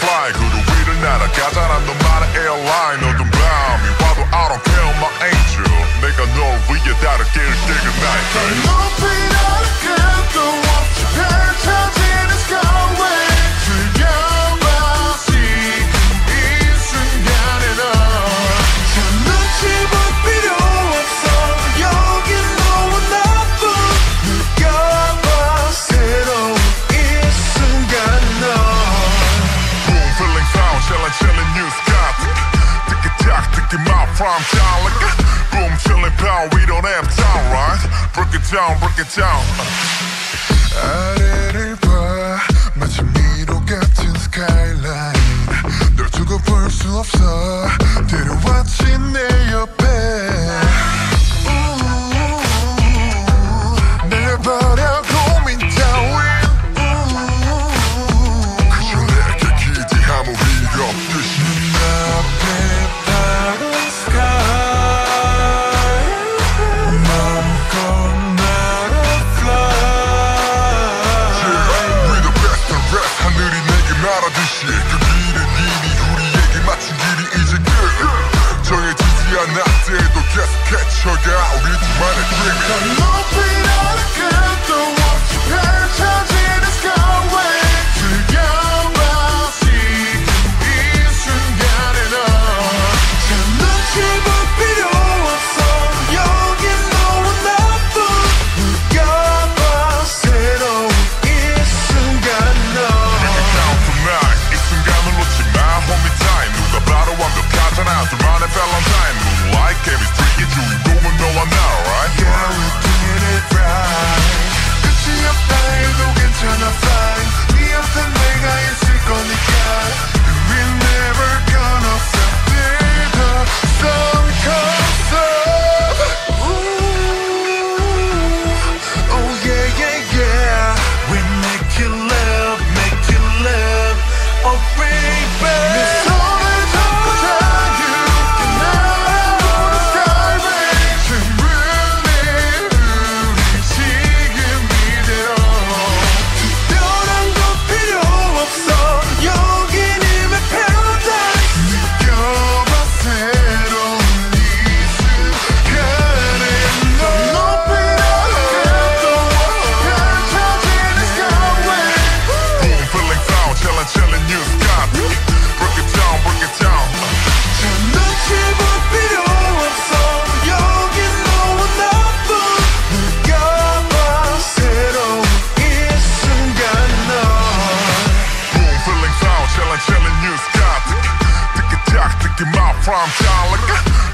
flying 그를 위를 날아 가자란 너 많은 airline 어둠 밤이 와도 I don't care my angel. 내가 we 위해 다를 길 prime time liquor. Boom, chillin' pound, we don't have time, right? Break it down, break it down. 아래를 봐, 마치 미로 같은 스카이라인. 널 두고 볼수 없어, 데려왔지. 정해지지 않아 때에도 계속 캐쳐가 우리 둘만의 dreaming prime time.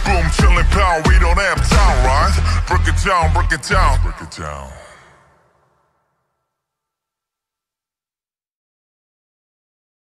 Boom, chillin' pound, we don't have time, right? Break it down, break it down, break it down.